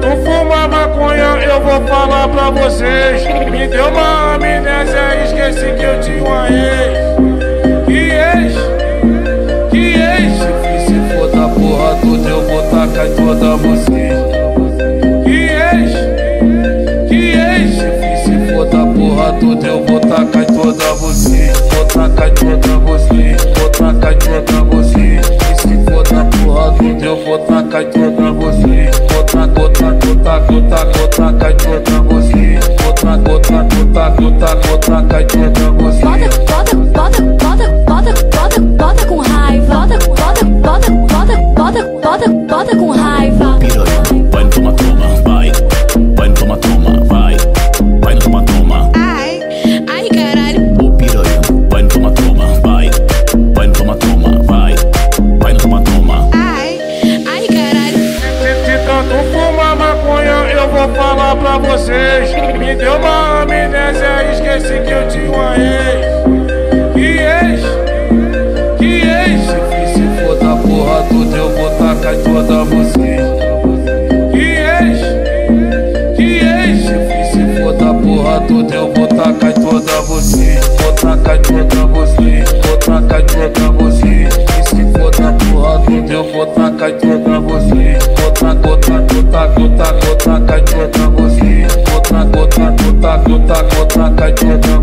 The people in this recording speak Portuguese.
tanto fumar maconha, eu vou falar pra vocês. Me deu uma amnésia, esqueci que eu tinha uma ex. Que ex? Que ex? Se for da porra toda, eu vou tacar em toda vocês. Que ex? Que ex? Se for da porra toda, eu vou tacar em toda vocês. Vou tacar em toda vocês. Vou tacar em toda vocês. E se for da porra toda, eu vou tacar em toda vocês. Bota, bota, com raiva. Piranha, vai no toma toma, vai. Vai no toma toma, vai. Vai no toma toma. Ai, ai caralho. Ô piranha, vai no toma toma, vai. Vai no toma toma, vai. Vai no toma toma. Ai, ai caralho. Se, se tanto fumar maconha, eu vou falar pra vocês. Me deu uma amnésia, esqueci que eu tinha uma Tá pra toda vocês. Que ex, que ex, se for da porra toda, eu vou tacar em toda você. Vou tacar em toda você, vou tacar em toda você. E se for da porra toda, eu vou tacar em toda você. Gota, gota, gota, gota, gota, tacar, toda você. Gota, gota, gota, gota, gota, tacar, toda vocês.